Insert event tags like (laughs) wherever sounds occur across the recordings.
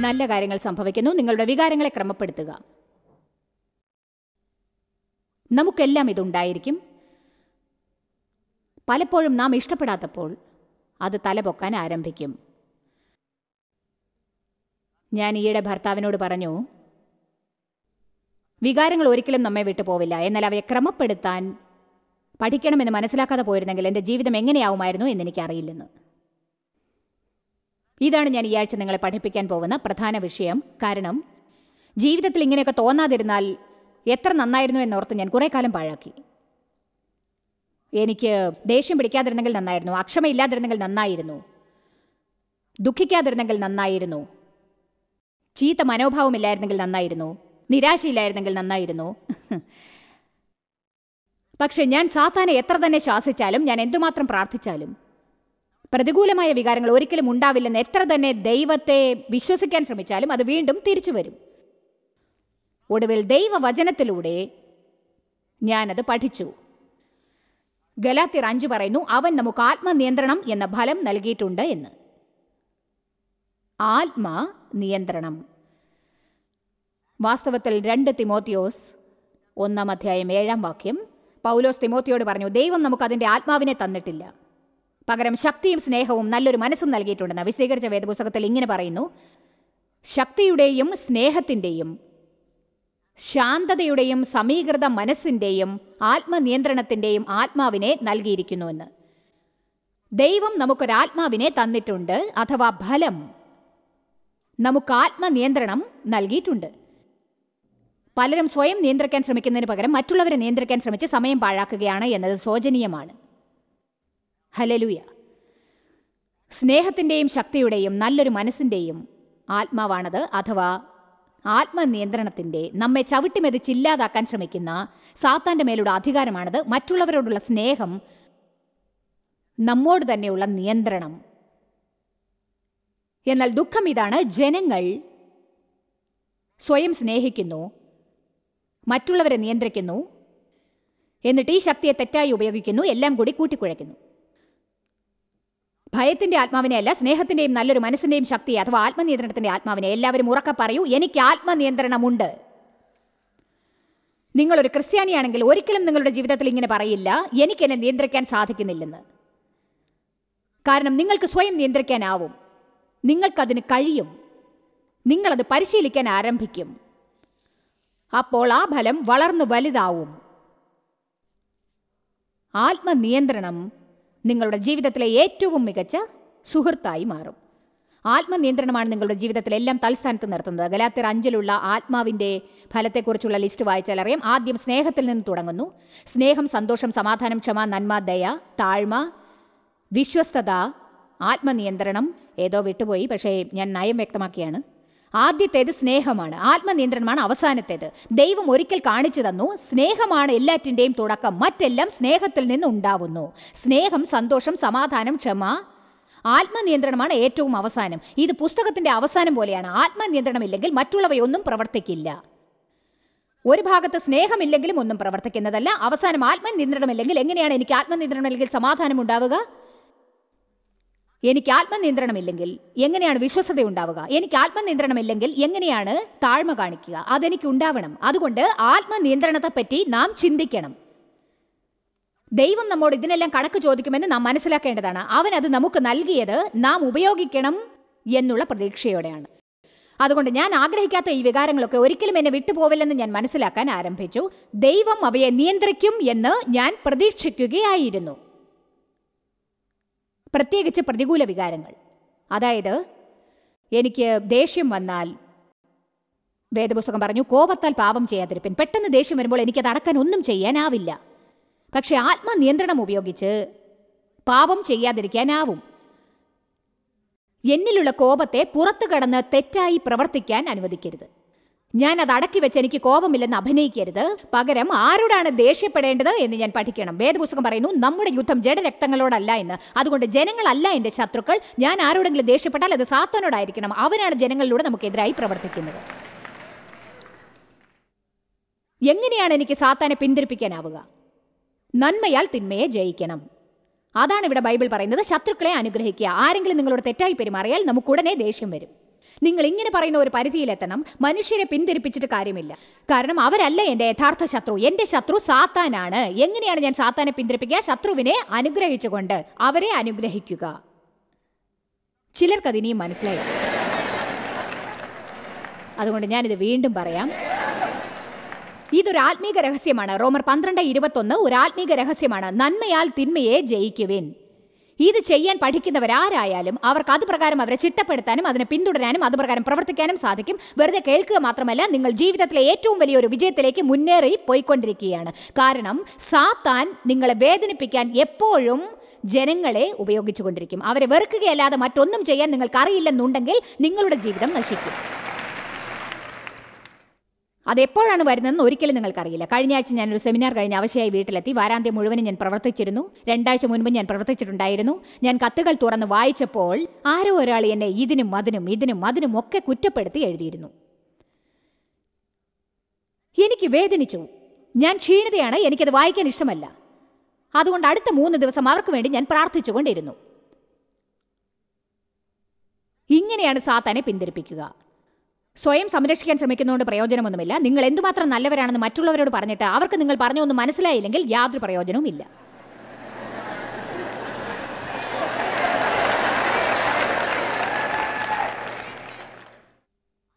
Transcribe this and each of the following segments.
നല്ല കാര്യങ്ങൾ സംഭവിക്കുന്നു. നിങ്ങളുടെ വികാരങ്ങളെ ക്രമപ്പെടുത്തുക. നമുക്കെല്ലാം ഇതുണ്ടായിരിക്കും. പലപ്പോഴും നാം ഇഷ്ടപ്പെടാത്തപ്പോൾ അത് തലപൊക്കാൻ ആരംഭിക്കും. ഞാൻ ഈയിടെ ഭർത്താവിനോട് പറഞ്ഞു വികാരങ്ങൾ ഒരിക്കലും നമ്മെ വിട്ടു പോവില്ല. എന്നാൽ അവയെ ക്രമപ്പെടുത്താൻ പഠിക്കണമെന്ന് മനസ്സിലാക്കാതെ പോയിരുന്നെങ്കിൽ എന്റെ ജീവിതം എങ്ങനെയാവുമായിരുന്നു എന്നെനിക്കറിയില്ലെന്ന്. ഇതാണ് ഞാൻ ഈ ആഴ്ച നിങ്ങളെ പഠിപ്പിക്കാൻ പോകുന്ന പ്രധാന വിഷയം. കാരണം ജീവിതത്തിൽ ഇങ്ങനെയൊക്കെ തോന്നാതിരുന്നാൽ എത്ര നന്നായിരുന്നു എന്നോർത്ത് ഞാൻ കുറേ കാലം പാഴാക്കി. എനിക്ക് ദേഷ്യം പിടിക്കാതിരുന്നെങ്കിൽ നന്നായിരുന്നു അക്ഷമയില്ലാതിരുന്നെങ്കിൽ നന്നായിരുന്നു ദുഃഖിക്കാതിരുന്നെങ്കിൽ നന്നായിരുന്നു ചീത്ത മനോഭാവമില്ലായിരുന്നെങ്കിൽ നന്നായിരുന്നു നിരാശയില്ലായിരുന്നെങ്കിൽ നന്നായിരുന്നു. പക്ഷെ ഞാൻ സാത്താനെ എത്ര തന്നെ ശാസിച്ചാലും ഞാൻ എന്തുമാത്രം പ്രാർത്ഥിച്ചാലും പ്രതികൂലമായ വികാരങ്ങൾ ഒരിക്കലും ഉണ്ടാവില്ലെന്ന് എത്ര തന്നെ ദൈവത്തെ വിശ്വസിക്കാൻ ശ്രമിച്ചാലും അത് വീണ്ടും തിരിച്ചു വരും. ഒടുവിൽ ദൈവവചനത്തിലൂടെ ഞാനത് പഠിച്ചു. ഗലാത്തിർ അഞ്ചു പറയുന്നു അവൻ നമുക്ക് ആത്മനിയന്ത്രണം എന്ന ഫലം നൽകിയിട്ടുണ്ട് എന്ന്. ആത്മ നിയന്ത്രണം വാസ്തവത്തിൽ രണ്ട് തിമോത്തിയോസ് ഒന്നാം അധ്യായം ഏഴാം വാക്യം പൗലോസ് തിമോത്തിയോട് പറഞ്ഞു ദൈവം നമുക്ക് അതിന്റെ ആത്മാവിനെ തന്നിട്ടില്ല. പകരം ശക്തിയും സ്നേഹവും നല്ലൊരു മനസ്സും നൽകിയിട്ടുണ്ടെന്ന് വിശദീകരിച്ച വേദപുസ്തകത്തിൽ ഇങ്ങനെ പറയുന്നു. ശക്തിയുടെയും സ്നേഹത്തിന്റെയും ശാന്തതയുടെയും സമീകൃത മനസ്സിന്റെയും ആത്മനിയന്ത്രണത്തിന്റെയും ആത്മാവിനെ നൽകിയിരിക്കുന്നുവെന്ന് ദൈവം നമുക്കൊരാത്മാവിനെ തന്നിട്ടുണ്ട് അഥവാ ഫലം നമുക്ക് ആത്മനിയന്ത്രണം നൽകിയിട്ടുണ്ട്. പലരും സ്വയം നിയന്ത്രിക്കാൻ ശ്രമിക്കുന്നതിന് പകരം മറ്റുള്ളവരെ നിയന്ത്രിക്കാൻ ശ്രമിച്ച് സമയം പാഴാക്കുകയാണ് എന്നത് ശോചനീയമാണ്. ഹലലുയ സ്നേഹത്തിന്റെയും ശക്തിയുടെയും നല്ലൊരു മനസ്സിന്റെയും ആത്മാവാണത് അഥവാ ആത്മനിയന്ത്രണത്തിന്റെ നമ്മെ ചവിട്ടിമെതിച്ചില്ലാതാക്കാൻ ശ്രമിക്കുന്ന സാത്താന്റെ മേലുള്ള അധികാരമാണത്. മറ്റുള്ളവരോടുള്ള സ്നേഹം നമ്മോട് തന്നെയുള്ള നിയന്ത്രണം. എന്നാൽ ദുഃഖം ഇതാണ്. ജനങ്ങൾ സ്വയം സ്നേഹിക്കുന്നു മറ്റുള്ളവരെ നിയന്ത്രിക്കുന്നു എന്നിട്ട് ഈ ശക്തിയെ തെറ്റായി ഉപയോഗിക്കുന്നു എല്ലാം കൂടി കൂട്ടിക്കുഴയ്ക്കുന്നു. ഭയത്തിന്റെ ആത്മാവിനെ അല്ല സ്നേഹത്തിന്റെയും നല്ലൊരു മനസ്സിന്റെയും ശക്തി അഥവാ ആത്മനിയന്ത്രണത്തിന്റെ ആത്മാവിനെ എല്ലാവരും ഉറക്കെ പറയൂ എനിക്ക് ആത്മനിയന്ത്രണമുണ്ട്. നിങ്ങളൊരു ക്രിസ്ത്യാനിയാണെങ്കിൽ ഒരിക്കലും നിങ്ങളുടെ ജീവിതത്തിൽ ഇങ്ങനെ പറയില്ല എനിക്ക് എന്നെ നിയന്ത്രിക്കാൻ സാധിക്കുന്നില്ലെന്ന്. കാരണം നിങ്ങൾക്ക് സ്വയം നിയന്ത്രിക്കാനാവും നിങ്ങൾക്കതിന് കഴിയും നിങ്ങളത് പരിശീലിക്കാൻ ആരംഭിക്കും. അപ്പോൾ ആ ഫലം വളർന്നു വലുതാവും. ആത്മനിയന്ത്രണം നിങ്ങളുടെ ജീവിതത്തിലെ ഏറ്റവും മികച്ച സുഹൃത്തായി മാറും. ആത്മനിയന്ത്രണമാണ് നിങ്ങളുടെ ജീവിതത്തിൽ എല്ലാം തൽസ്ഥാനത്ത് നിർത്തുന്നത്. ഗലാത്തിർ അഞ്ചിലുള്ള ആത്മാവിന്റെ ഫലത്തെക്കുറിച്ചുള്ള ലിസ്റ്റ് വായിച്ചാൽ അറിയാം. ആദ്യം സ്നേഹത്തിൽ നിന്ന് തുടങ്ങുന്നു. സ്നേഹം സന്തോഷം സമാധാനം ക്ഷമ നന്മ ദയ താഴ്മ വിശ്വസ്തത ആത്മനിയന്ത്രണം. ഏതോ വിട്ടുപോയി പക്ഷേ ഞാൻ നയം വ്യക്തമാക്കിയാണ്. ആദ്യത്തേത് സ്നേഹമാണ് ആത്മനിയന്ത്രണമാണ് അവസാനത്തേത്. ദൈവം ഒരിക്കൽ കാണിച്ചു തന്നു സ്നേഹമാണ് എല്ലാറ്റിന്റെയും തുടക്കം മറ്റെല്ലാം സ്നേഹത്തിൽ നിന്ന് ഉണ്ടാവുന്നു. സ്നേഹം സന്തോഷം സമാധാനം ക്ഷമ. ആത്മനിയന്ത്രണമാണ് ഏറ്റവും അവസാനം. ഇത് പുസ്തകത്തിന്റെ അവസാനം പോലെയാണ്. ആത്മനിയന്ത്രണമില്ലെങ്കിൽ മറ്റുള്ളവയൊന്നും പ്രവർത്തിക്കില്ല. ഒരു ഭാഗത്ത് സ്നേഹമില്ലെങ്കിലും ഒന്നും പ്രവർത്തിക്കുന്നതല്ല. അവസാനം ആത്മനിയന്ത്രണമില്ലെങ്കിൽ എങ്ങനെയാണ് എനിക്ക് ആത്മനിയന്ത്രണമില്ലെങ്കിൽ സമാധാനം ഉണ്ടാവുക? എനിക്ക് ആത്മനിയന്ത്രണമില്ലെങ്കിൽ എങ്ങനെയാണ് വിശ്വസത ഉണ്ടാവുക? എനിക്ക് ആത്മനിയന്ത്രണമില്ലെങ്കിൽ എങ്ങനെയാണ് താഴ്മ കാണിക്കുക? അതെനിക്ക് ഉണ്ടാവണം. അതുകൊണ്ട് ആത്മനിയന്ത്രണത്തെപ്പറ്റി നാം ചിന്തിക്കണം. ദൈവം നമ്മോട് ഇതിനെല്ലാം കണക്ക് ചോദിക്കുമെന്ന് നാം മനസ്സിലാക്കേണ്ടതാണ്. അവൻ അത് നമുക്ക് നൽകിയത് നാം ഉപയോഗിക്കണം എന്നുള്ള പ്രതീക്ഷയോടെയാണ്. അതുകൊണ്ട് ഞാൻ ആഗ്രഹിക്കാത്ത ഈ വികാരങ്ങളൊക്കെ ഒരിക്കലും എന്നെ വിട്ടുപോവില്ലെന്ന് ഞാൻ മനസ്സിലാക്കാൻ ആരംഭിച്ചു. ദൈവം അവയെ നിയന്ത്രിക്കും എന്ന് ഞാൻ പ്രതീക്ഷിക്കുകയായിരുന്നു. പ്രത്യേകിച്ച് പ്രതികൂല വികാരങ്ങൾ. അതായത് എനിക്ക് ദേഷ്യം വന്നാൽ വേദപുസ്തകം പറഞ്ഞു കോപത്താൽ പാപം ചെയ്യാതിരിപ്പൻ. പെട്ടെന്ന് ദേഷ്യം വരുമ്പോൾ എനിക്കത് അടക്കാൻ ഒന്നും ചെയ്യാനാവില്ല. പക്ഷെ ആത്മനിയന്ത്രണം ഉപയോഗിച്ച് പാപം ചെയ്യാതിരിക്കാനാവും. എന്നിലുള്ള കോപത്തെ പുറത്തു കടന്ന് തെറ്റായി പ്രവർത്തിക്കാൻ അനുവദിക്കരുത്. ഞാൻ അത് അടക്കി വെച്ച് എനിക്ക് കോപമില്ലെന്ന് അഭിനയിക്കരുത്. പകരം ആരോടാണ് ദേഷ്യപ്പെടേണ്ടത് എന്ന് ഞാൻ പഠിക്കണം. വേദപുസ്തകം പറയുന്നു നമ്മുടെ യുദ്ധം ജഡരക്തങ്ങളോടല്ല എന്ന്. അതുകൊണ്ട് ജനങ്ങളല്ല എന്റെ ശത്രുക്കൾ. ഞാൻ ആരോടെങ്കിലും ദേഷ്യപ്പെട്ടാൽ അത് സാത്തനോടായിരിക്കണം. അവനാണ് ജനങ്ങളിലൂടെ നമുക്കെതിരായി പ്രവർത്തിക്കുന്നത്. എങ്ങനെയാണ് എനിക്ക് സാത്താനെ പിന്തിരിപ്പിക്കാനാവുക? നന്മയാൽ തിന്മയെ ജയിക്കണം. അതാണ് ഇവിടെ ബൈബിൾ പറയുന്നത്. ശത്രുക്കളെ അനുഗ്രഹിക്കുക. ആരെങ്കിലും നിങ്ങളോട് തെറ്റായി പെരുമാറിയാൽ നമുക്ക് ഉടനെ ദേഷ്യം വരും. നിങ്ങൾ ഇങ്ങനെ പറയുന്ന ഒരു പരിധിയിലെത്തണം. മനുഷ്യരെ പിന്തിരിപ്പിച്ചിട്ട് കാര്യമില്ല. കാരണം അവരല്ല എന്റെ യഥാർത്ഥ ശത്രു. എന്റെ ശത്രു സാത്താനാണ്. എങ്ങനെയാണ് ഞാൻ സാത്താനെ പിന്തിരിപ്പിക്കുക? ശത്രുവിനെ അനുഗ്രഹിച്ചുകൊണ്ട് അവരെ അനുഗ്രഹിക്കുക. ചിലർക്ക് ഇനിയും മനസ്സിലായി. അതുകൊണ്ട് ഞാനിത് വീണ്ടും പറയാം. ഇതൊരു ആത്മീക രഹസ്യമാണ്. റോമർ പന്ത്രണ്ട് ഇരുപത്തൊന്ന് ഒരു ആത്മീക രഹസ്യമാണ്. നന്മയാൽ തിന്മയെ ജയിക്കുവിൻ. ഇത് ചെയ്യാൻ പഠിക്കുന്നവരാരായാലും അവർക്ക് അത് പ്രകാരം അവരെ ചിട്ടപ്പെടുത്താനും അതിനെ പിന്തുടരാനും അത് പ്രകാരം പ്രവർത്തിക്കാനും സാധിക്കും. വെറുതെ കേൾക്കുക മാത്രമല്ല നിങ്ങൾ ജീവിതത്തിലെ ഏറ്റവും വലിയൊരു വിജയത്തിലേക്ക് മുന്നേറി പോയിക്കൊണ്ടിരിക്കുകയാണ്. കാരണം സാത്താൻ നിങ്ങളെ വേദനിപ്പിക്കാൻ എപ്പോഴും ജനങ്ങളെ ഉപയോഗിച്ചുകൊണ്ടിരിക്കും. അവരെ വെറുക്കുകയല്ലാതെ മറ്റൊന്നും ചെയ്യാൻ നിങ്ങൾക്ക് അറിയില്ലെന്നുണ്ടെങ്കിൽ നിങ്ങളുടെ ജീവിതം നശിക്കും. അതെപ്പോഴാണ് വരുന്നതെന്ന് ഒരിക്കലും നിങ്ങൾക്കറിയില്ല. കഴിഞ്ഞ ആഴ്ച ഞാനൊരു സെമിനാർ കഴിഞ്ഞ് അവശയായി വീട്ടിലെത്തി. വാരാന്ത്യം മുഴുവനും ഞാൻ പ്രവർത്തിച്ചിരുന്നു. രണ്ടാഴ്ച മുൻപ് ഞാൻ പ്രവർത്തിച്ചിട്ടുണ്ടായിരുന്നു. ഞാൻ കത്തുകൾ തുറന്ന് വായിച്ചപ്പോൾ ആരോ ഒരാൾ എന്നെ ഇതിനും അതിനും ഇതിനും അതിനും ഒക്കെ കുറ്റപ്പെടുത്തി എഴുതിയിരുന്നു. എനിക്ക് വേദനിച്ചു. ഞാൻ ക്ഷീണിതയാണ്. എനിക്കത് വായിക്കാൻ ഇഷ്ടമല്ല. അതുകൊണ്ട് അടുത്ത മൂന്ന് ദിവസം അവർക്ക് വേണ്ടി ഞാൻ പ്രാർത്ഥിച്ചുകൊണ്ടിരുന്നു. ഇങ്ങനെയാണ് സാത്താനെ പിന്തിരിപ്പിക്കുക. സ്വയം സംരക്ഷിക്കാൻ ശ്രമിക്കുന്നതുകൊണ്ട് പ്രയോജനമൊന്നുമില്ല. നിങ്ങൾ എന്തുമാത്രം നല്ലവരാണെന്ന് മറ്റുള്ളവരോട് പറഞ്ഞിട്ട് അവർക്ക് നിങ്ങൾ പറഞ്ഞു പറഞ്ഞൊന്നും മനസ്സിലായില്ലെങ്കിൽ യാതൊരു പ്രയോജനവും ഇല്ല.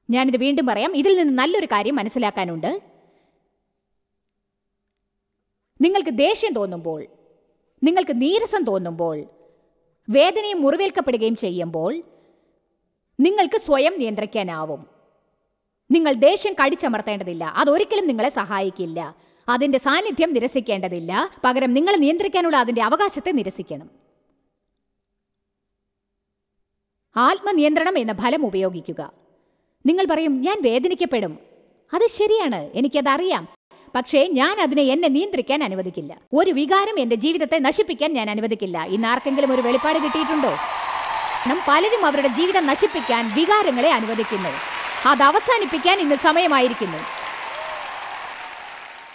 ഞാനിത് വീണ്ടും പറയാം. ഇതിൽ നിന്ന് നല്ലൊരു കാര്യം മനസ്സിലാക്കാനുണ്ട്. നിങ്ങൾക്ക് ദേഷ്യം തോന്നുമ്പോൾ നിങ്ങൾക്ക് നീരസം തോന്നുമ്പോൾ വേദനയും മുറിവേൽക്കപ്പെടുകയും ചെയ്യുമ്പോൾ നിങ്ങൾക്ക് സ്വയം നിയന്ത്രിക്കാനാവും. നിങ്ങൾ ദേഷ്യം കടിച്ചമർത്തേണ്ടതില്ല. അതൊരിക്കലും നിങ്ങളെ സഹായിക്കില്ല. അതിന്റെ സാന്നിധ്യം നിരസിക്കേണ്ടതില്ല. പകരം നിങ്ങളെ നിയന്ത്രിക്കാനുള്ള അതിന്റെ അവകാശത്തെ നിരസിക്കണം. ആത്മനിയന്ത്രണം എന്ന ഫലം ഉപയോഗിക്കുക. നിങ്ങൾ പറയും ഞാൻ വേദനിക്കപ്പെടും. അത് ശരിയാണ്. എനിക്കതറിയാം. പക്ഷേ ഞാൻ അതിനെ എന്നെ നിയന്ത്രിക്കാൻ അനുവദിക്കില്ല. ഒരു വികാരം എന്റെ ജീവിതത്തെ നശിപ്പിക്കാൻ ഞാൻ അനുവദിക്കില്ല. ഇന്ന് ആർക്കെങ്കിലും ഒരു വെളിപ്പാട് കിട്ടിയിട്ടുണ്ടോ? പലരും അവരുടെ ജീവിതം നശിപ്പിക്കാൻ വികാരങ്ങളെ അനുവദിക്കുന്നു. അത് അവസാനിപ്പിക്കാൻ ഇന്ന് സമയമായിരിക്കുന്നു.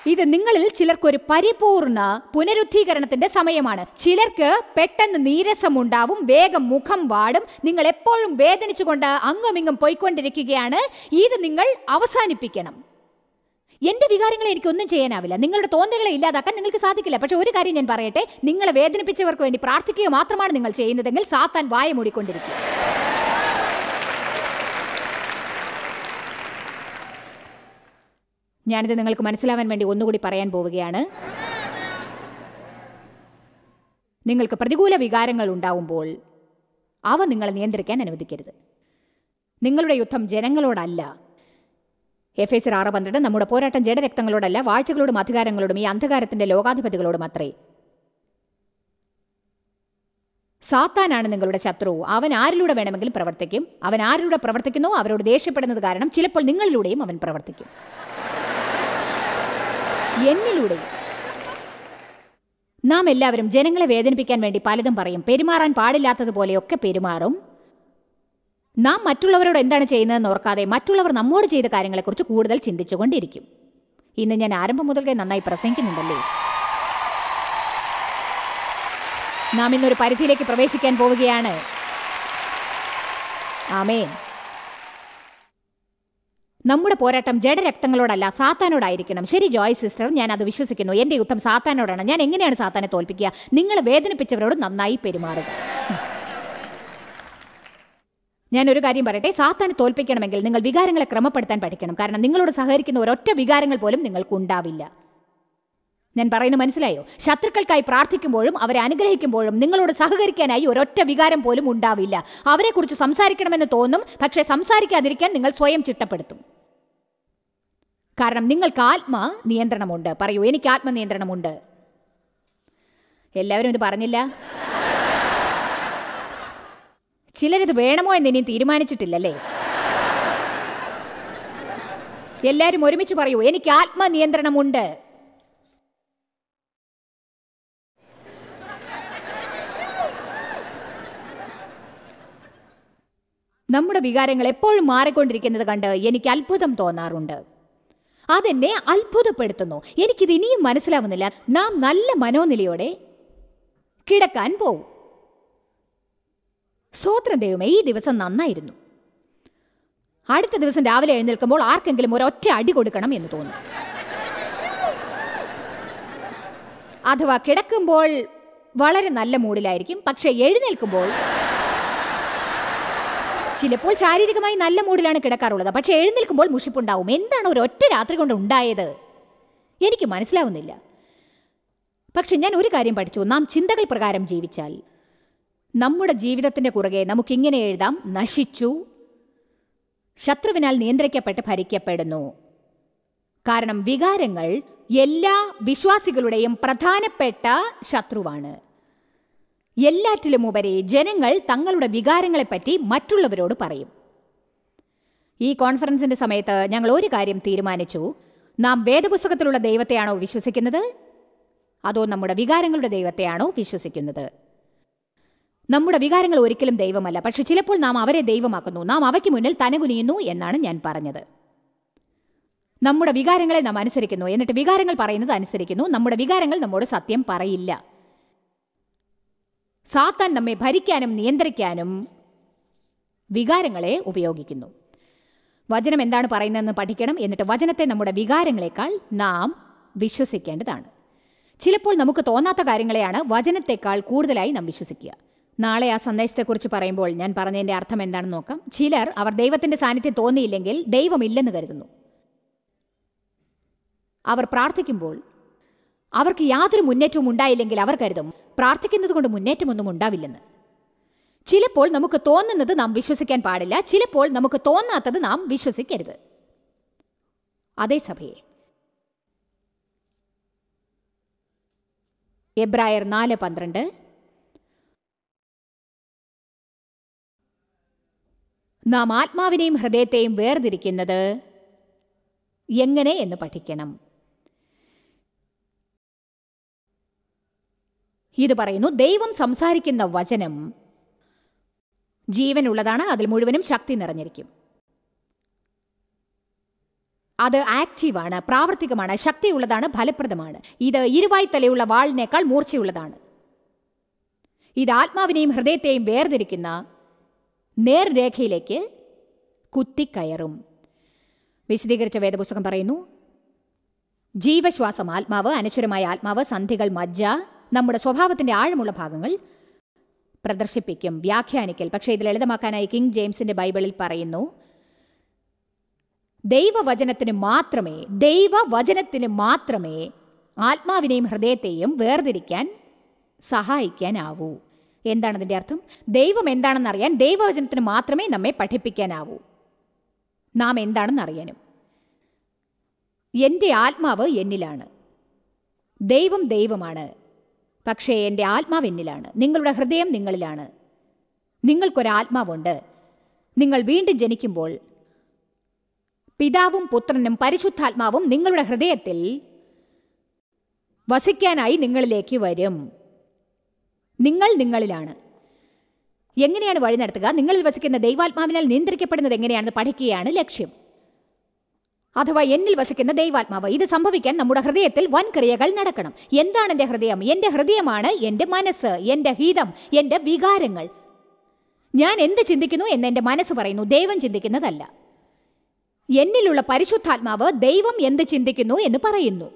ഇത് നിങ്ങളിൽ ചിലർക്കൊരു പരിപൂർണ പുനരുദ്ധീകരണത്തിന്റെ സമയമാണ്. ചിലർക്ക് പെട്ടെന്ന് നീരസമുണ്ടാവും വേഗം മുഖം വാടും നിങ്ങൾ എപ്പോഴും വേദനിച്ചുകൊണ്ട് അങ്ങുമിങ്ങും പോയിക്കൊണ്ടിരിക്കുകയാണ്. ഇത് നിങ്ങൾ അവസാനിപ്പിക്കണം. എന്റെ വികാരങ്ങളെ എനിക്കൊന്നും ചെയ്യാനാവില്ല. നിങ്ങളുടെ തോന്നലുകളെ ഇല്ലാതാക്കാൻ നിങ്ങൾക്ക് സാധിക്കില്ല. പക്ഷെ ഒരു കാര്യം ഞാൻ പറയട്ടെ നിങ്ങളെ വേദനിപ്പിച്ചവർക്ക് വേണ്ടി പ്രാർത്ഥിക്കുക മാത്രമാണ് നിങ്ങൾ ചെയ്യുന്നതെങ്കിൽ സാത്താൻ വായ മൂടിക്കൊണ്ടിരിക്കും. ഞാനിത് നിങ്ങൾക്ക് മനസ്സിലാവാൻ വേണ്ടി ഒന്നുകൂടി പറയാൻ പോവുകയാണ്. നിങ്ങൾക്ക് പ്രതികൂല വികാരങ്ങൾ ഉണ്ടാവുമ്പോൾ അവ നിങ്ങളെ നിയന്ത്രിക്കാൻ അനുവദിക്കരുത്. നിങ്ങളുടെ യുദ്ധം ജനങ്ങളോടല്ല. എഫ് എസ് ആറ് പന്ത്രണ്ട് നമ്മുടെ പോരാട്ടം ജഡരക്തങ്ങളോടല്ല വാഴ്ചകളോടും അധികാരങ്ങളോടും ഈ അന്ധകാരത്തിന്റെ ലോകാധിപതികളോടും അത്രേ. സാത്താനാണ് നിങ്ങളുടെ ശത്രു. അവൻ ആരിലൂടെ വേണമെങ്കിലും പ്രവർത്തിക്കും. അവൻ ആരിലൂടെ പ്രവർത്തിക്കുന്നോ അവരോട് ദേഷ്യപ്പെടുന്നത് കാരണം ചിലപ്പോൾ നിങ്ങളിലൂടെയും അവൻ പ്രവർത്തിക്കും. എന്നിലൂടെ. നാം എല്ലാവരും ജനങ്ങളെ വേദനിപ്പിക്കാൻ വേണ്ടി പലതും പറയും. പെരുമാറാൻ പാടില്ലാത്തതുപോലെയൊക്കെ പെരുമാറും. നാം മറ്റുള്ളവരോട് എന്താണ് ചെയ്യുന്നതെന്ന് ഓർക്കാതെ മറ്റുള്ളവർ നമ്മോട് ചെയ്ത കാര്യങ്ങളെക്കുറിച്ച് കൂടുതൽ ചിന്തിച്ചുകൊണ്ടിരിക്കും. ഇന്ന് ഞാൻ ആരംഭം മുതൽക്കേ നന്നായി പ്രസംഗിക്കുന്നുണ്ടല്ലേ? നാം ഇന്നൊരു പരിധിയിലേക്ക് പ്രവേശിക്കാൻ പോവുകയാണ്. ആമേൻ. നമ്മുടെ പോരാട്ടം ജഡരക്തങ്ങളോടല്ല സാത്താനോടായിരിക്കണം. ശരി ജോയ് സിസ്റ്റർ ഞാൻ അത് വിശ്വസിക്കുന്നു. എന്റെ യുദ്ധം സാത്താനോടാണ്. ഞാൻ എങ്ങനെയാണ് സാത്താനെ തോൽപ്പിക്കുക? നിങ്ങളെ വേദനിപ്പിച്ചവരോട് നന്നായി പെരുമാറുക. ഞാനൊരു കാര്യം പറയട്ടെ? സാത്താനെ തോൽപ്പിക്കണമെങ്കിൽ നിങ്ങൾ വികാരങ്ങളെ ക്രമപ്പെടുത്താൻ പഠിക്കണം. കാരണം നിങ്ങളോട് സഹകരിക്കുന്ന ഒരൊറ്റ വികാരങ്ങൾ പോലും നിങ്ങൾക്ക് ഉണ്ടാവില്ല ഞാൻ പറയുന്നത് മനസ്സിലായോ? ശത്രുക്കൾക്കായി പ്രാർത്ഥിക്കുമ്പോഴും അവരെ അനുഗ്രഹിക്കുമ്പോഴും നിങ്ങളോട് സഹകരിക്കാനായി ഒരൊറ്റ വികാരം പോലും ഉണ്ടാവില്ല. അവരെക്കുറിച്ച് സംസാരിക്കണമെന്ന് തോന്നും പക്ഷേ സംസാരിക്കാതിരിക്കാൻ നിങ്ങൾ സ്വയം ചിട്ടപ്പെടുത്തും. കാരണം നിങ്ങൾക്ക് ആത്മ നിയന്ത്രണമുണ്ട്. പറയൂ എനിക്ക് ആത്മനിയന്ത്രണമുണ്ട് എല്ലാവരും ഇത് പറഞ്ഞില്ല? ചിലരിത് വേണമോ എന്ന് ഇനിയും തീരുമാനിച്ചിട്ടില്ലല്ലേ? എല്ലാവരും ഒരുമിച്ച് പറയൂ എനിക്ക് ആത്മനിയന്ത്രണമുണ്ട് നമ്മുടെ വികാരങ്ങൾ എപ്പോഴും മാറിക്കൊണ്ടിരിക്കുന്നത് കണ്ട് എനിക്ക് അത്ഭുതം തോന്നാറുണ്ട്. അതെന്നെ അത്ഭുതപ്പെടുത്തുന്നു. എനിക്കിത് ഇനിയും മനസ്സിലാവുന്നില്ല. നാം നല്ല മനോനിലയോടെ കിടക്കാൻ പോവും. സ്തോത്രം ദൈവമേ ഈ ദിവസം നന്നായിരുന്നു. അടുത്ത ദിവസം രാവിലെ എഴുന്നേൽക്കുമ്പോൾ ആർക്കെങ്കിലും ഒരൊറ്റ അടി കൊടുക്കണം എന്ന് തോന്നും. അഥവാ കിടക്കുമ്പോൾ വളരെ നല്ല മൂഡിലായിരിക്കും. പക്ഷേ എഴുന്നേൽക്കുമ്പോൾ ചിലപ്പോൾ ശാരീരികമായി നല്ല മൂഡിലാണ് കിടക്കാറുള്ളത്. പക്ഷെ എഴുന്നേൽക്കുമ്പോൾ മുഷിപ്പുണ്ടാവും. എന്താണ് ഒരു ഒറ്റ രാത്രി കൊണ്ട് ഉണ്ടായത്? എനിക്ക് മനസ്സിലാവുന്നില്ല. പക്ഷെ ഞാൻ ഒരു കാര്യം പഠിച്ചു. നാം ചിന്തകൾ പ്രകാരം ജീവിച്ചാൽ നമ്മുടെ ജീവിതത്തിന്റെ കുറുകെ നമുക്കിങ്ങനെ എഴുതാം. നശിച്ചു. ശത്രുവിനാൽ നിയന്ത്രിക്കപ്പെട്ട് ഭരിക്കപ്പെടുന്നു. കാരണം വികാരങ്ങൾ എല്ലാ വിശ്വാസികളുടെയും പ്രധാനപ്പെട്ട ശത്രുവാണ്. എല്ലാറ്റിലും ഉപരി ജനങ്ങൾ തങ്ങളുടെ വികാരങ്ങളെപ്പറ്റി മറ്റുള്ളവരോട് പറയും. ഈ കോൺഫറൻസിന്റെ സമയത്ത് ഞങ്ങൾ ഒരു കാര്യം തീരുമാനിച്ചു. നാം വേദപുസ്തകത്തിലുള്ള ദൈവത്തെയാണോ വിശ്വസിക്കുന്നത്? അതോ നമ്മുടെ വികാരങ്ങളുടെ ദൈവത്തെയാണോ വിശ്വസിക്കുന്നത്? നമ്മുടെ വികാരങ്ങൾ ഒരിക്കലും ദൈവമല്ല പക്ഷെ ചിലപ്പോൾ നാം അവരെ ദൈവമാക്കുന്നു. നാം അവയ്ക്ക് മുന്നിൽ തനകുനിയുന്നു എന്നാണ് ഞാൻ പറഞ്ഞത്. നമ്മുടെ വികാരങ്ങളെ നാം അനുസരിക്കുന്നു. എന്നിട്ട് വികാരങ്ങൾ പറയുന്നത് അനുസരിക്കുന്നു. നമ്മുടെ വികാരങ്ങൾ നമ്മോട് സത്യം പറയില്ല. സാത്താൻ നമ്മെ ഭരിക്കാനും നിയന്ത്രിക്കാനും വികാരങ്ങളെ ഉപയോഗിക്കുന്നു. വചനം എന്താണ് പറയുന്നതെന്ന് പഠിക്കണം. എന്നിട്ട് വചനത്തെ നമ്മുടെ വികാരങ്ങളെക്കാൾ നാം വിശ്വസിക്കേണ്ടതാണ്. ചിലപ്പോൾ നമുക്ക് തോന്നാത്ത കാര്യങ്ങളെയാണ് വചനത്തെക്കാൾ കൂടുതലായി നാം വിശ്വസിക്കുക. നാളെ ആ സന്ദേശത്തെക്കുറിച്ച് പറയുമ്പോൾ ഞാൻ പറഞ്ഞതിന്റെ അർത്ഥം എന്താണെന്ന് നോക്കാം. ചിലർ അവർ ദൈവത്തിന്റെ സാന്നിധ്യം തോന്നിയില്ലെങ്കിൽ ദൈവമില്ലെന്ന് കരുതുന്നു. അവർ പ്രാർത്ഥിക്കുമ്പോൾ അവർക്ക് യാതൊരു മുന്നേറ്റവും ഉണ്ടായില്ലെങ്കിൽ അവർ കരുതും പ്രാർത്ഥിക്കുന്നത് കൊണ്ട് മുന്നേറ്റമൊന്നും ഉണ്ടാവില്ലെന്ന്. ചിലപ്പോൾ നമുക്ക് തോന്നുന്നത് നാം വിശ്വസിക്കാൻ പാടില്ല ചിലപ്പോൾ നമുക്ക് തോന്നാത്തത് നാം വിശ്വസിക്കരുത്. അതേ സഭയെ. എബ്രായർ നാല് പന്ത്രണ്ട്. നാം ആത്മാവിനെയും ഹൃദയത്തെയും വേർതിരിക്കുന്നത് എങ്ങനെ എന്ന് പഠിക്കണം. ഇത് പറയുന്നു ദൈവം സംസാരിക്കുന്ന വചനം ജീവനുള്ളതാണ് അതിൽ മുഴുവനും ശക്തി നിറഞ്ഞിരിക്കും. അത് ആക്റ്റീവാണ് പ്രാവർത്തികമാണ് ശക്തിയുള്ളതാണ് ഫലപ്രദമാണ്. ഇത് ഇരുവായി തലയുള്ള വാളിനേക്കാൾ മൂർച്ചയുള്ളതാണ്. ഇത് ആത്മാവിനെയും ഹൃദയത്തെയും വേർതിരിക്കുന്ന നേർരേഖയിലേക്ക് കുത്തിക്കയറും. വിശദീകരിച്ച വേദപുസ്തകം പറയുന്നു ജീവശ്വാസം ആത്മാവ് അനശ്വരമായ ആത്മാവ് സന്ധികൾ മജ്ജ നമ്മുടെ സ്വഭാവത്തിന്റെ ആഴമുള്ള ഭാഗങ്ങൾ പ്രദർശിപ്പിക്കും. വ്യാഖ്യാനിക്കൽ. പക്ഷേ ഇത് ലളിതമാക്കാനായി കിങ് ജെയിംസിന്റെ ബൈബിളിൽ പറയുന്നു ദൈവവചനത്തിന് മാത്രമേ ദൈവവചനത്തിന് മാത്രമേ ആത്മാവിനെയും ഹൃദയത്തെയും വേർതിരിക്കാൻ സഹായിക്കാനാവൂ. എന്താണ് അതിന്റെ അർത്ഥം? ദൈവം എന്താണെന്ന് അറിയാൻ ദൈവവചനത്തിന് മാത്രമേ നമ്മെ പഠിപ്പിക്കാനാവൂ. നാം എന്താണെന്ന് അറിയാനും എന്റെ ആത്മാവ് എന്നിലാണ്. ദൈവം ദൈവമാണ്. പക്ഷേ എന്റെ ആത്മാവ് എന്നിലാണ്. നിങ്ങളുടെ ഹൃദയം നിങ്ങളിലാണ്. നിങ്ങൾക്കൊരാത്മാവുണ്ട്. നിങ്ങൾ വീണ്ടും ജനിക്കുമ്പോൾ പിതാവും പുത്രനും പരിശുദ്ധാത്മാവും നിങ്ങളുടെ ഹൃദയത്തിൽ വസിക്കാനായി നിങ്ങളിലേക്ക് വരും. നിങ്ങൾ നിങ്ങളിലാണ്. എങ്ങനെയാണ് വഴി നടത്തുക? നിങ്ങളിൽ വസിക്കുന്ന ദൈവാത്മാവിനാൽ നിയന്ത്രിക്കപ്പെടുന്നത് എങ്ങനെയാണെന്ന് പഠിക്കുകയാണ് ലക്ഷ്യം. അഥവാ എന്നിൽ വസിക്കുന്ന ദൈവാത്മാവ് ഇത് സംഭവിക്കാൻ നമ്മുടെ ഹൃദയത്തിൽ വൻ ക്രിയകൾ നടക്കണം. എന്താണ് എന്റെ ഹൃദയം? എന്റെ ഹൃദയമാണ് എന്റെ മനസ്സ് എന്റെ ഹിതം എന്റെ വികാരങ്ങൾ. ഞാൻ എന്ത് ചിന്തിക്കുന്നു എന്ന് എന്റെ മനസ്സ് പറയുന്നു ദൈവം ചിന്തിക്കുന്നതല്ല. എന്നിലുള്ള പരിശുദ്ധാത്മാവ് ദൈവം എന്ത് ചിന്തിക്കുന്നു എന്ന് പറയുന്നു.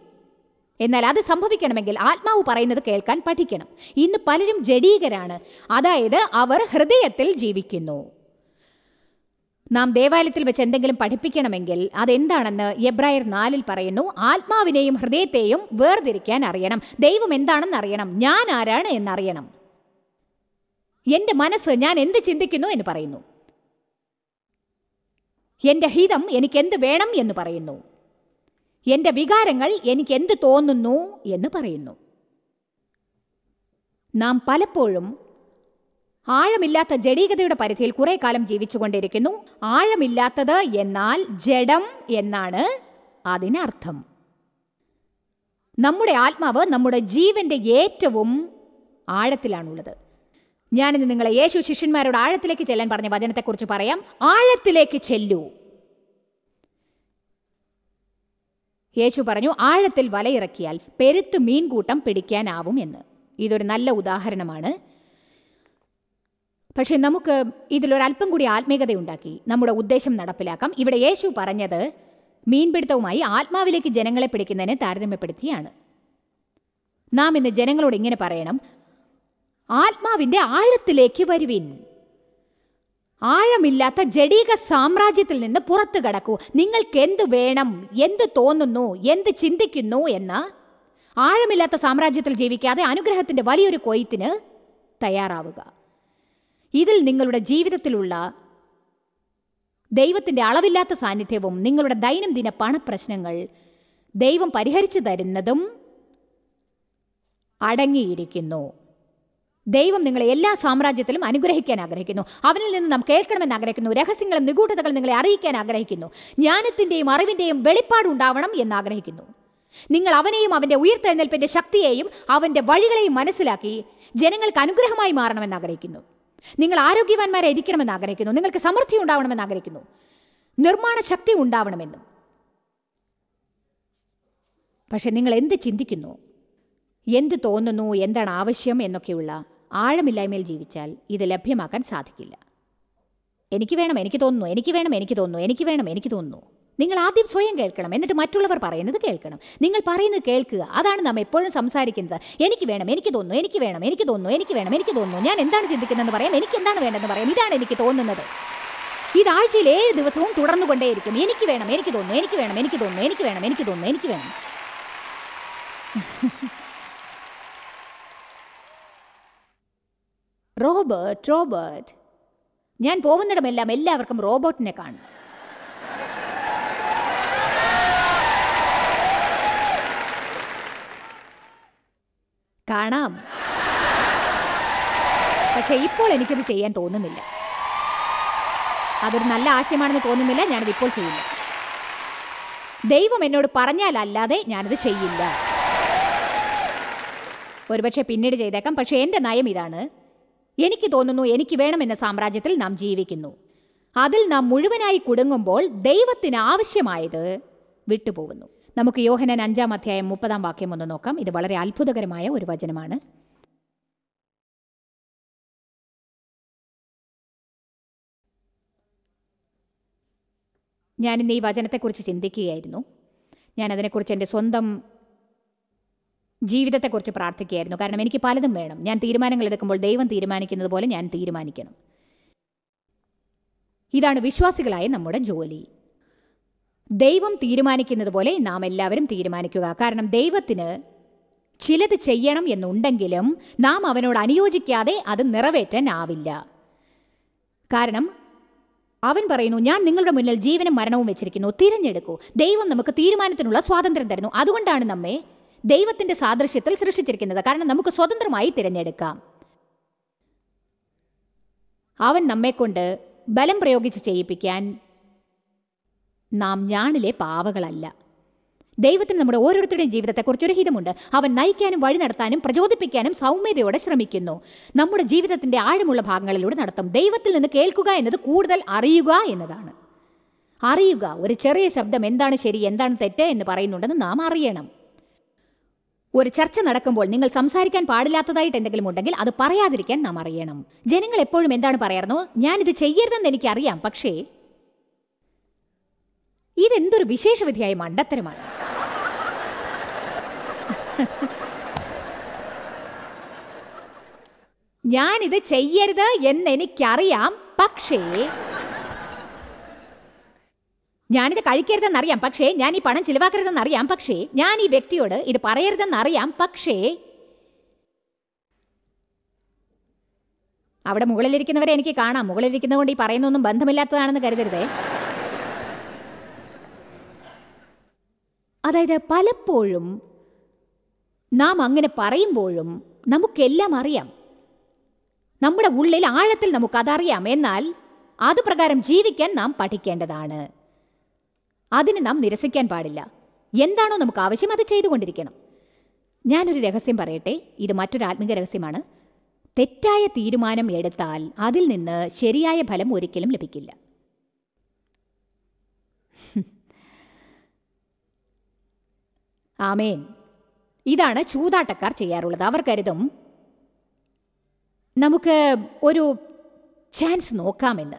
എന്നാൽ അത് സംഭവിക്കണമെങ്കിൽ ആത്മാവ് പറയുന്നത് കേൾക്കാൻ പഠിക്കണം. ഇന്ന് പലരും ജഡീകരാണ്. അതായത് അവർ ഹൃദയത്തിൽ ജീവിക്കുന്നു. നാം ദേവാലയത്തിൽ വെച്ച് എന്തെങ്കിലും പഠിപ്പിക്കണമെങ്കിൽ അതെന്താണെന്ന് എബ്രായർ നാലിൽ പറയുന്നു ആത്മാവിനെയും ഹൃദയത്തെയും വേർതിരിക്കാൻ അറിയണം. ദൈവം എന്താണെന്ന് അറിയണം. ഞാൻ ആരാണ് എന്നറിയണം. എന്റെ മനസ്സ് ഞാൻ എന്ത് ചിന്തിക്കുന്നു എന്ന് പറയുന്നു. എന്റെ ഹിതം എനിക്ക് എന്ത് വേണം എന്ന് പറയുന്നു. എന്റെ വികാരങ്ങൾ എനിക്ക് എന്ത് തോന്നുന്നു എന്ന് പറയുന്നു. നാം പലപ്പോഴും ആഴമില്ലാത്ത ജഡീകതയുടെ പരിധിയിൽ കുറെ കാലം ജീവിച്ചുകൊണ്ടിരിക്കുന്നു. ആഴമില്ലാത്തത് എന്നാൽ ജഡം എന്നാണ് അതിനർത്ഥം. നമ്മുടെ ആത്മാവ് നമ്മുടെ ജീവന്റെ ഏറ്റവും ആഴത്തിലാണുള്ളത്. ഞാനിന്ന് നിങ്ങളെ യേശു ശിഷ്യന്മാരോട് ആഴത്തിലേക്ക് ചെല്ലാൻ പറഞ്ഞ വചനത്തെക്കുറിച്ച് പറയാം. ആഴത്തിലേക്ക് ചെല്ലൂ. യേശു പറഞ്ഞു ആഴത്തിൽ വലയിറക്കിയാൽ പെരുത്ത് മീൻകൂട്ടം പിടിക്കാനാവും എന്ന്. ഇതൊരു നല്ല ഉദാഹരണമാണ്. പക്ഷെ നമുക്ക് ഇതിലൊരല്പം കൂടി ആത്മീയതയുണ്ടാക്കി നമ്മുടെ ഉദ്ദേശം നടപ്പിലാക്കാം. ഇവിടെ യേശു പറഞ്ഞത് മീൻപിടുത്തവുമായി ആത്മാവിലേക്ക് ജനങ്ങളെ പിടിക്കുന്നതിനെ താരതമ്യപ്പെടുത്തിയാണ്. നാം ഇന്ന് ജനങ്ങളോട് ഇങ്ങനെ പറയണം. ആത്മാവിന്റെ ആഴത്തിലേക്ക് വരുവിൻ. ആഴമില്ലാത്ത ജഡീക സാമ്രാജ്യത്തിൽ നിന്ന് പുറത്തു കടക്കൂ. നിങ്ങൾക്ക് എന്ത് വേണം എന്ത് തോന്നുന്നു എന്ത് ചിന്തിക്കുന്നു എന്ന ആഴമില്ലാത്ത സാമ്രാജ്യത്തിൽ ജീവിക്കാതെ അനുഗ്രഹത്തിന്റെ വലിയൊരു കൊയ്ത്തിന് തയ്യാറാവുക. ഇതിൽ നിങ്ങളുടെ ജീവിതത്തിലുള്ള ദൈവത്തിന്റെ അളവില്ലാത്ത സാന്നിധ്യവും നിങ്ങളുടെ ദൈനംദിന പണപ്രശ്നങ്ങൾ ദൈവം പരിഹരിച്ചു തരുന്നതും അടങ്ങിയിരിക്കുന്നു. ദൈവം നിങ്ങളെ എല്ലാ സാമ്രാജ്യത്തിലും അനുഗ്രഹിക്കാൻ ആഗ്രഹിക്കുന്നു. അവനിൽ നിന്ന് നാം കേൾക്കണമെന്ന് ആഗ്രഹിക്കുന്നു. രഹസ്യങ്ങളും നിഗൂഢതകളും നിങ്ങളെ അറിയിക്കാൻ ആഗ്രഹിക്കുന്നു. ജ്ഞാനത്തിന്റെയും അറിവിന്റെയും വെളിപ്പാടുണ്ടാവണം എന്ന് ആഗ്രഹിക്കുന്നു. നിങ്ങൾ അവനെയും അവന്റെ ഉയർത്തെഴുന്നേൽപ്പിന്റെ ശക്തിയെയും അവന്റെ വഴികളെയും മനസ്സിലാക്കി ജനങ്ങൾക്ക് അനുഗ്രഹമായി മാറണമെന്ന് ആഗ്രഹിക്കുന്നു. നിങ്ങൾ ആരോഗ്യവാന്മാരെ ഇരിക്കണമെന്ന് ആഗ്രഹിക്കുന്നു. നിങ്ങൾക്ക് സമൃദ്ധി ഉണ്ടാവണമെന്ന് ആഗ്രഹിക്കുന്നു. നിർമ്മാണ ശക്തി ഉണ്ടാവണമെന്നും. പക്ഷെ നിങ്ങൾ എന്ത് ചിന്തിക്കുന്നു? എന്ത് തോന്നുന്നു? എന്താണ് ആവശ്യം? എന്നൊക്കെയുള്ള ആഴമില്ലായ്മയിൽ ജീവിച്ചാൽ ഇത് ലഭ്യമാക്കാൻ സാധിക്കില്ല. എനിക്ക് വേണം എനിക്ക് തോന്നുന്നു എനിക്ക് വേണം എനിക്ക് തോന്നുന്നു എനിക്ക് വേണം എനിക്ക് തോന്നുന്നു. നിങ്ങൾ ആദ്യം സ്വയം കേൾക്കണം. എന്നിട്ട് മറ്റുള്ളവർ പറയുന്നത് കേൾക്കണം. നിങ്ങൾ പറയുന്നത് കേൾക്കുക. അതാണ് നാം എപ്പോഴും സംസാരിക്കുന്നത്. എനിക്ക് വേണം എനിക്ക് തോന്നുന്നു എനിക്ക് വേണം എനിക്ക് തോന്നുന്നു എനിക്ക് വേണം എനിക്ക് തോന്നുന്നു. ഞാൻ എന്താണ് ചിന്തിക്കുന്നതെന്ന് പറയാം. എനിക്ക് എന്താണ് വേണ്ടതെന്ന് പറയാം. ഇതാണ് എനിക്ക് തോന്നുന്നത്. ഇത് ആഴ്ചയിൽ ഏഴ് ദിവസവും തുടർന്നുകൊണ്ടേയിരിക്കും. എനിക്ക് വേണം എനിക്ക് തോന്നുന്നു എനിക്ക് വേണം എനിക്ക് തോന്നുന്നു എനിക്ക് വേണം എനിക്ക് തോന്നുന്നു എനിക്ക് വേണം. (laughs) Robert Robert. ഞാൻ പോകുന്നിടമെല്ലാം എല്ലാവർക്കും റോബോട്ടിനെ കാണും. കാണാം. പക്ഷെ ഇപ്പോൾ എനിക്കത് ചെയ്യാൻ തോന്നുന്നില്ല. അതൊരു നല്ല ആശയമാണെന്ന് തോന്നുന്നില്ല ഞാനത് ഇപ്പോൾ ചെയ്യില്ല ദൈവം എന്നോട് പറഞ്ഞാലല്ലാതെ ഞാനത് ചെയ്യില്ല. ഒരുപക്ഷെ പിന്നീട് ചെയ്തേക്കാം പക്ഷേ എന്റെ നയം ഇതാണ്. എനിക്ക് തോന്നുന്നു എനിക്ക് വേണം എന്ന സാമ്രാജ്യത്തിൽ നാം ജീവിക്കുന്നു. അതിൽ നാം മുഴുവനായി കുടുങ്ങുമ്പോൾ ദൈവത്തിന് ആവശ്യമായത് വിട്ടുപോകുന്നു. നമുക്ക് യോഹനൻ അഞ്ചാം അധ്യായം മുപ്പതാം വാക്യം ഒന്ന് നോക്കാം. ഇത് വളരെ അത്ഭുതകരമായ ഒരു വചനമാണ്. ഞാൻ ഞാനിന്ന് ഈ വചനത്തെക്കുറിച്ച് ചിന്തിക്കുകയായിരുന്നു. ഞാൻ അതിനെക്കുറിച്ച് എന്റെ സ്വന്തം ജീവിതത്തെക്കുറിച്ച് പ്രാർത്ഥിക്കുകയായിരുന്നു. കാരണം എനിക്ക് പലതും വേണം. ഞാൻ തീരുമാനങ്ങൾ എടുക്കുമ്പോൾ ദൈവം തീരുമാനിക്കുന്നത് പോലെ ഞാൻ തീരുമാനിക്കണം. ഇതാണ് വിശ്വാസികളായ നമ്മുടെ ജോലി. ദൈവം തീരുമാനിക്കുന്നത് പോലെ നാം എല്ലാവരും തീരുമാനിക്കുക. കാരണം ദൈവത്തിന് ചിലത് ചെയ്യണം എന്നുണ്ടെങ്കിലും നാം അവനോട് അനുയോജിക്കാതെ അത് നിറവേറ്റാനാവില്ല കാരണം അവൻ പറയുന്നു ഞാൻ നിങ്ങളുടെ മുന്നിൽ ജീവനും മരണവും വെച്ചിരിക്കുന്നു. തിരഞ്ഞെടുക്കൂ. ദൈവം നമുക്ക് തീരുമാനത്തിനുള്ള സ്വാതന്ത്ര്യം തരുന്നു. അതുകൊണ്ടാണ് നമ്മെ ദൈവത്തിന്റെ സാദൃശ്യത്തിൽ സൃഷ്ടിച്ചിരിക്കുന്നത്. കാരണം നമുക്ക് സ്വതന്ത്രമായി തിരഞ്ഞെടുക്കാം. അവൻ നമ്മെക്കൊണ്ട് ബലം പ്രയോഗിച്ച് ചെയ്യിപ്പിക്കാൻ നാം ഞാനിലെ പാവകളല്ല. ദൈവത്തിന് നമ്മുടെ ഓരോരുത്തരുടെയും ജീവിതത്തെ ഒരു ഹിതമുണ്ട്. അവൻ നയിക്കാനും വഴി നടത്താനും പ്രചോദിപ്പിക്കാനും സൗമ്യതയോടെ ശ്രമിക്കുന്നു. നമ്മുടെ ജീവിതത്തിന്റെ ആഴമുള്ള ഭാഗങ്ങളിലൂടെ നടത്തും ദൈവത്തിൽ നിന്ന് കേൾക്കുക എന്നത് കൂടുതൽ അറിയുക എന്നതാണ്. അറിയുക ഒരു ചെറിയ ശബ്ദം എന്താണ് ശരി എന്താണ് തെറ്റ് എന്ന് പറയുന്നുണ്ടെന്ന് നാം അറിയണം. ഒരു ചർച്ച നടക്കുമ്പോൾ നിങ്ങൾ സംസാരിക്കാൻ പാടില്ലാത്തതായിട്ട് എന്തെങ്കിലും ഉണ്ടെങ്കിൽ അത് പറയാതിരിക്കാൻ നാം അറിയണം. ജനങ്ങൾ എപ്പോഴും എന്താണ് പറയാറുന്നോ? ഞാനിത് ചെയ്യരുതെന്ന് എനിക്കറിയാം. പക്ഷേ ഇതെന്തൊരു വിശേഷവിധിയായ മണ്ടത്തരമാണ്. ഞാനിത് ചെയ്യരുത് എന്ന് എനിക്കറിയാം പക്ഷേ ഞാനിത് കഴിക്കരുതെന്നറിയാം പക്ഷേ ഞാൻ ഈ പണം ചിലവാക്കരുതെന്നറിയാം പക്ഷേ ഞാൻ ഈ വ്യക്തിയോട് ഇത് പറയരുതെന്നറിയാം പക്ഷേ അവിടെ മുകളിലിരിക്കുന്നവരെ എനിക്ക് കാണാം. മുകളിലിരിക്കുന്നതുകൊണ്ട് ഈ പറയുന്നൊന്നും ബന്ധമില്ലാത്തതാണെന്ന് കരുതരുതേ. അതായത് പലപ്പോഴും നാം അങ്ങനെ പറയുമ്പോഴും നമുക്കെല്ലാം അറിയാം. നമ്മുടെ ഉള്ളിൽ ആഴത്തിൽ നമുക്കതറിയാം. എന്നാൽ അത് പ്രകാരം ജീവിക്കാൻ നാം പഠിക്കേണ്ടതാണ്. അതിന് നാം നിരസിക്കാൻ പാടില്ല. എന്താണോ നമുക്ക് ആവശ്യം അത് ചെയ്തുകൊണ്ടിരിക്കണം. ഞാനൊരു രഹസ്യം പറയട്ടെ? ഇത് മറ്റൊരു ആത്മീക രഹസ്യമാണ്. തെറ്റായ തീരുമാനം എടുത്താൽ അതിൽ നിന്ന് ശരിയായ ഫലം ഒരിക്കലും ലഭിക്കില്ല. ആമേൻ. ഇതാണ് ചൂതാട്ടക്കാർ ചെയ്യാറുള്ളത്. അവർ കരുതും നമുക്ക് ഒരു ചാൻസ് നോക്കാമെന്ന്.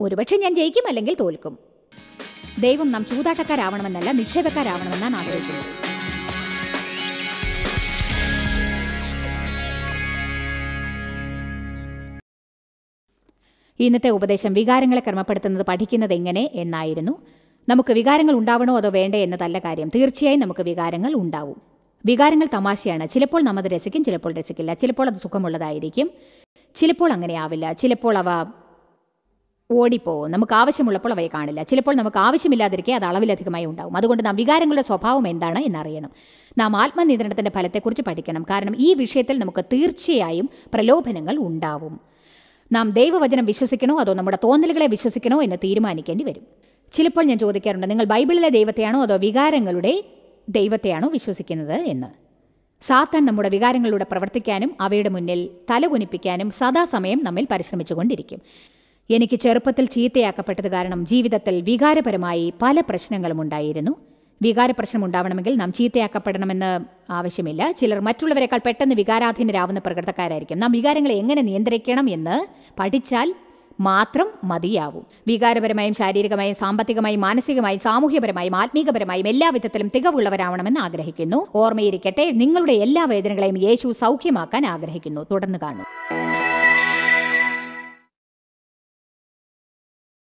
ഒരുപക്ഷെ ഞാൻ ജയിക്കും അല്ലെങ്കിൽ തോൽക്കും. ദൈവം നാം ചൂതാട്ടക്കാരാവണമെന്നല്ല നിക്ഷേപക്കാരാവണമെന്നാണ് ആഗ്രഹിക്കുന്നത്. ഇന്നത്തെ ഉപദേശം വികാരങ്ങളെ ക്രമപ്പെടുത്തുന്നത് പഠിക്കുന്നത് എങ്ങനെ എന്നായിരുന്നു. നമുക്ക് വികാരങ്ങൾ ഉണ്ടാവണോ അതോ വേണ്ടേ എന്നതല്ല കാര്യം. തീർച്ചയായും നമുക്ക് വികാരങ്ങൾ ഉണ്ടാവും. വികാരങ്ങൾ തമാശയാണ്. ചിലപ്പോൾ നമ്മത് രസിക്കും ചിലപ്പോൾ രസിക്കില്ല. ചിലപ്പോൾ അത് സുഖമുള്ളതായിരിക്കും. ചിലപ്പോൾ അങ്ങനെ ആവില്ല. ചിലപ്പോൾ അവ ഓടിപ്പോവും. നമുക്ക് ആവശ്യമുള്ളപ്പോൾ അവയെ കാണില്ല. ചിലപ്പോൾ നമുക്ക് ആവശ്യമില്ലാതിരിക്കെ അത് അളവിലധികമായി ഉണ്ടാവും. അതുകൊണ്ട് നാം വികാരങ്ങളുടെ സ്വഭാവം എന്താണ് എന്നറിയണം. നാം ആത്മനിയന്ത്രണത്തിന്റെ ഫലത്തെക്കുറിച്ച് പഠിക്കണം. കാരണം ഈ വിഷയത്തിൽ നമുക്ക് തീർച്ചയായും പ്രലോഭനങ്ങൾ ഉണ്ടാവും. നാം ദൈവവചനം വിശ്വസിക്കണോ അതോ നമ്മുടെ തോന്നലുകളെ വിശ്വസിക്കണോ എന്ന് തീരുമാനിക്കേണ്ടി വരും. ചിലപ്പോൾ ഞാൻ ചോദിക്കാറുണ്ട് നിങ്ങൾ ബൈബിളിലെ ദൈവത്തെയാണോ അതോ വികാരങ്ങളുടെ ദൈവത്തെയാണോ വിശ്വസിക്കുന്നത്? എന്ന്. സാത്താൻ നമ്മുടെ വികാരങ്ങളിലൂടെ പ്രവർത്തിക്കാനും അവയുടെ മുന്നിൽ തലകുനിപ്പിക്കാനും സദാസമയം നമ്മിൽ പരിശ്രമിച്ചുകൊണ്ടിരിക്കും. എനിക്ക് ചെറുപ്പത്തിൽ ചീത്തയാക്കപ്പെട്ടത് കാരണം ജീവിതത്തിൽ വികാരപരമായി പല പ്രശ്നങ്ങളും ഉണ്ടായിരുന്നു. വികാര പ്രശ്നം ഉണ്ടാവണമെങ്കിൽ നാം ചീത്തയാക്കപ്പെടണമെന്ന് ആവശ്യമില്ല. ചിലർ മറ്റുള്ളവരെക്കാൾ പെട്ടെന്ന് വികാരാധീനരാവുന്ന പ്രകൃതക്കാരായിരിക്കും. നാം വികാരങ്ങളെ എങ്ങനെ നിയന്ത്രിക്കണം എന്ന് പഠിച്ചാൽ മാത്രം മതിയാവും. വികാരപരമായും ശാരീരികമായും സാമ്പത്തികമായും മാനസികമായും സാമൂഹ്യപരമായും ആത്മീകപരമായും എല്ലാ വിധത്തിലും തികവുള്ളവരാവണമെന്ന് ആഗ്രഹിക്കുന്നു. ഓർമ്മയിരിക്കട്ടെ നിങ്ങളുടെ എല്ലാ വേദനകളെയും യേശു സൗഖ്യമാക്കാൻ ആഗ്രഹിക്കുന്നു. തുടർന്ന് കാണും.